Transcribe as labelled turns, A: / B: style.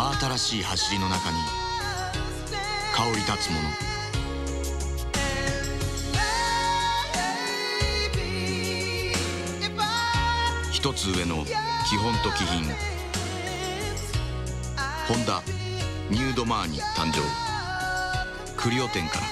A: 真新しい走りの中に香り立つもの。一つ上の基本と気品。ホンダニュードマーニ誕生。クリオ店から。